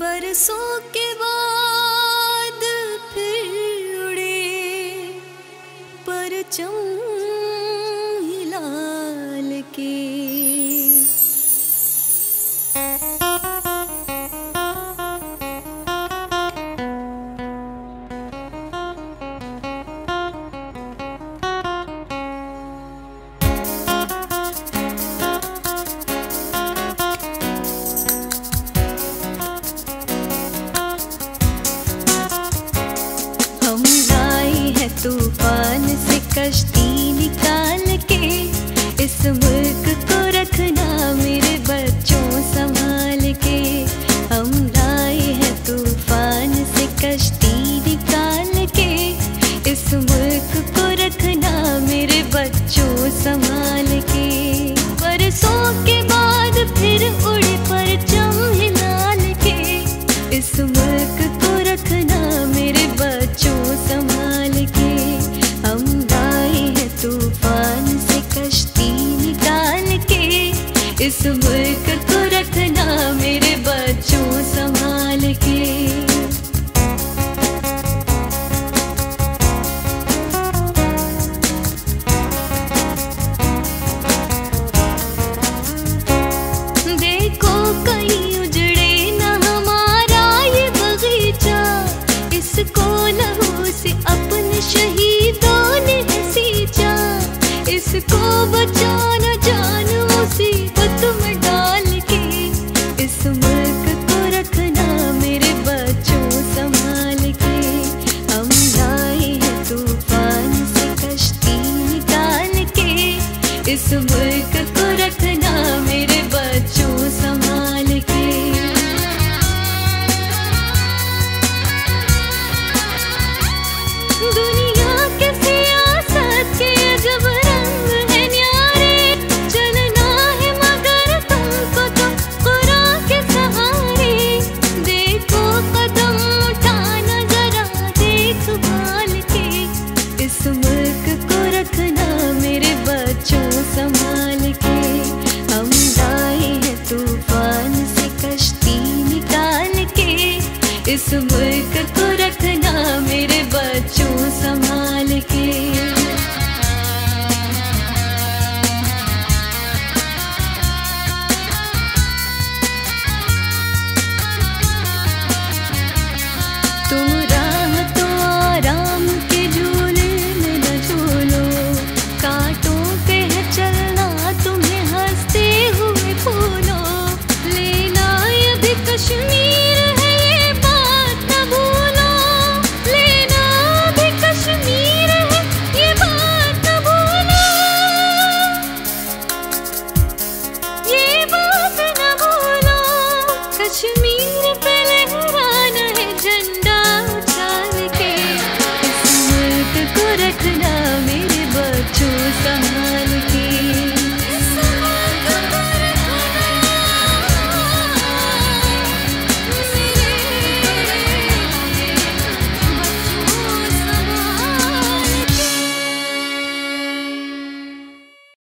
बरसों के बाद फिर उड़े परचम हिला निकाल के इस मुल्क को रखना मेरे बच्चों संभाल के। के बाद फिर उड़े पर चम हिलाल के इस मुल्क कहीं उजड़े न हमारा ये बगीचा। इसको अपने शहीदों ने इसको बच с собой, как